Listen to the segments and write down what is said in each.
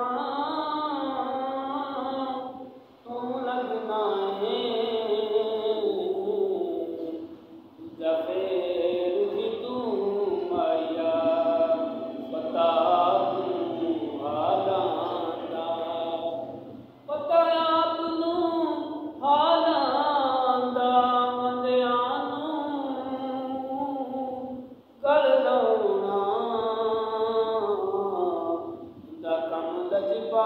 Oh.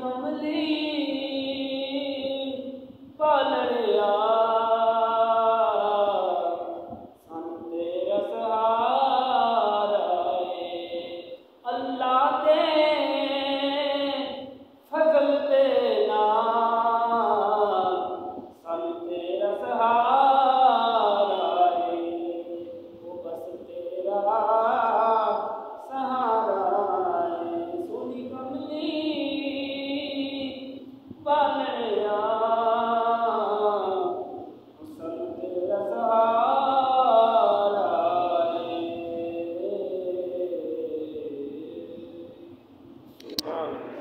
کملی پالڑیا سن تیرا سہارا اللہ دے فضل دے سن تیرا سہارا وہ بس تیرا